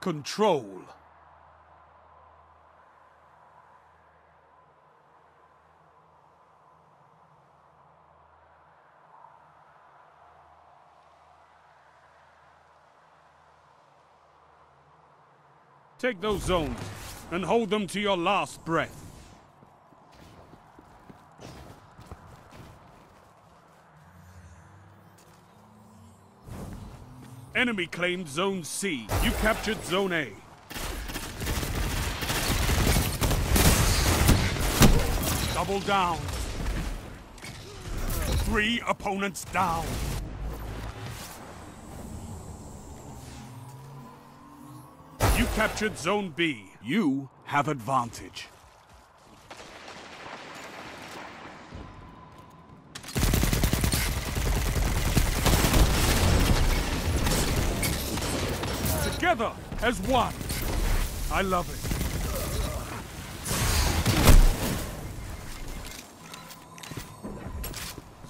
Control. Take those zones and hold them to your last breath. Enemy claimed Zone C. You captured Zone A. Double down. Three opponents down. You captured Zone B. You have advantage. Together as one. I love it.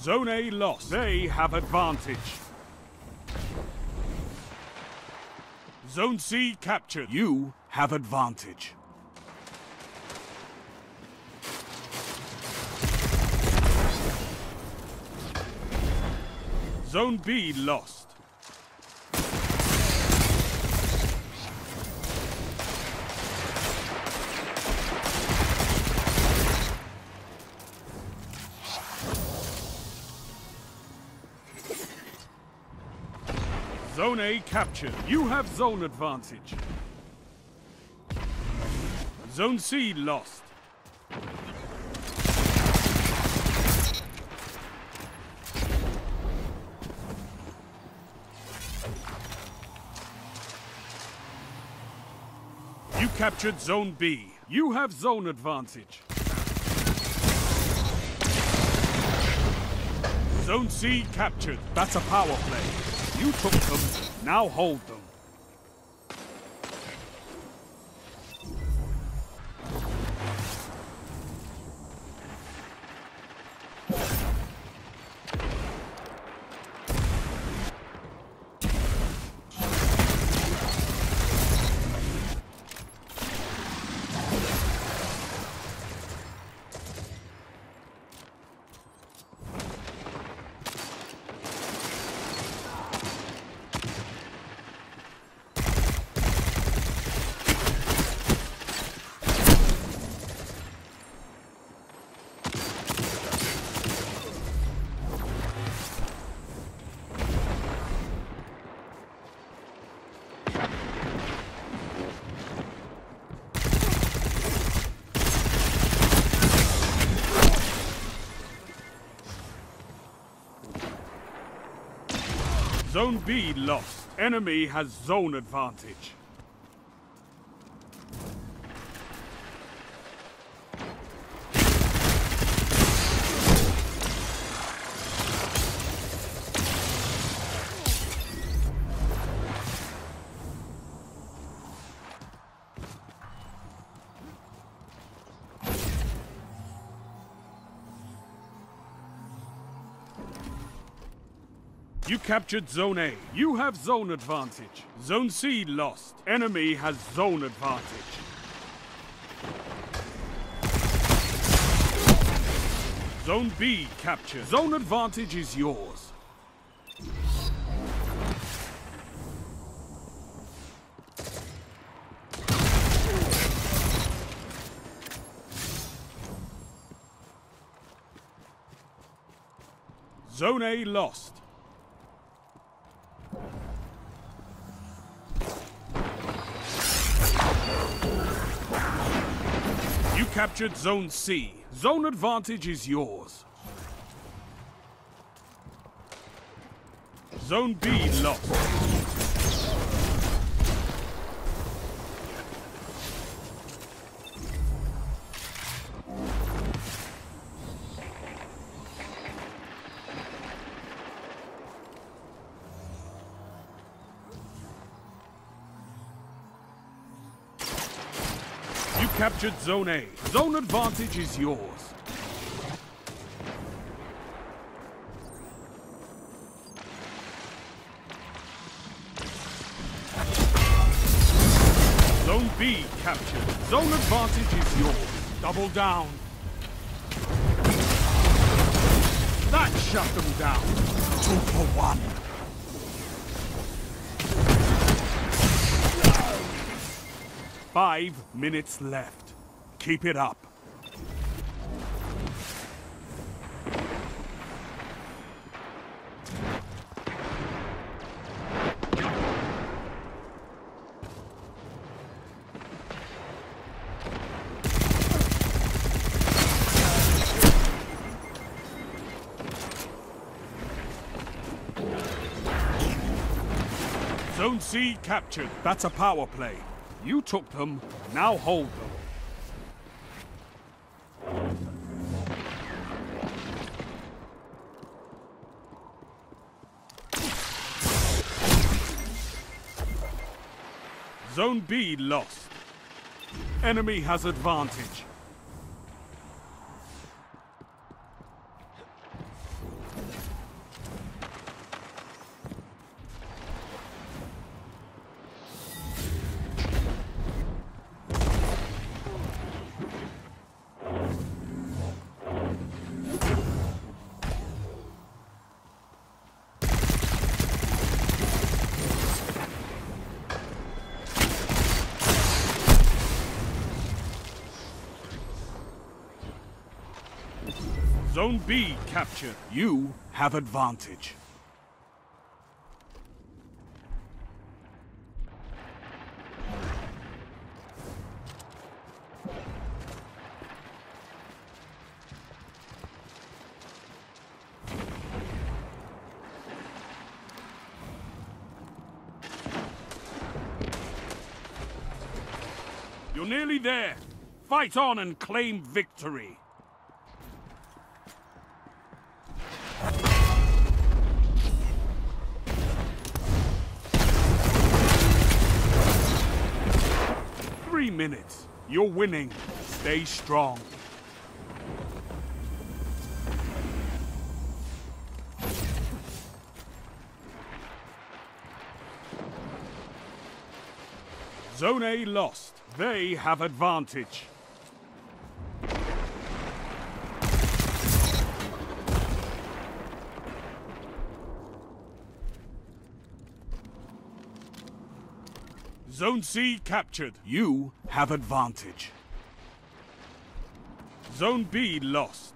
Zone A lost. They have advantage. Zone C captured. You have advantage. Zone B lost. Zone A captured. You have zone advantage. Zone C lost. You captured Zone B. You have zone advantage. Zone C captured. That's a power play. You took them, now hold them. Zone B lost. Enemy has zone advantage. You captured Zone A. You have zone advantage. Zone C lost. Enemy has zone advantage. Zone B captured. Zone advantage is yours. Zone A lost. Captured Zone C. Zone advantage is yours. Zone B lost. Captured Zone A. Zone advantage is yours. Zone B captured. Zone advantage is yours. Double down. That shut them down. Two for one. Five minutes left. Keep it up. Zone C captured. That's a power play. You took them, now hold them. Zone B lost. Enemy has advantage. Zone B captured. You have advantage. You're nearly there. Fight on and claim victory. Three minutes. You're winning. Stay strong. Zone A lost. They have advantage. Zone C captured. You have advantage. Zone B lost.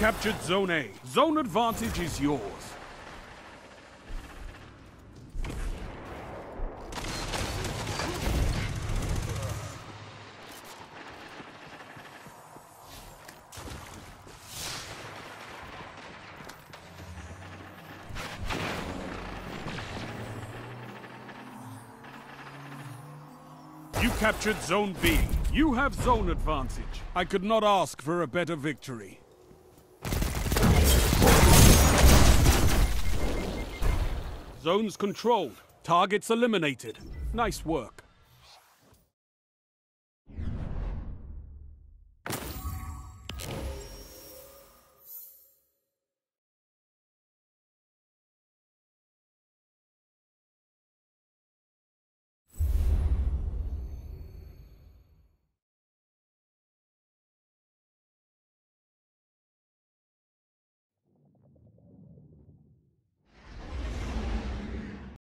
Captured Zone A. Zone advantage is yours. You captured Zone B. You have zone advantage. I could not ask for a better victory. Zones controlled. Targets eliminated. Nice work.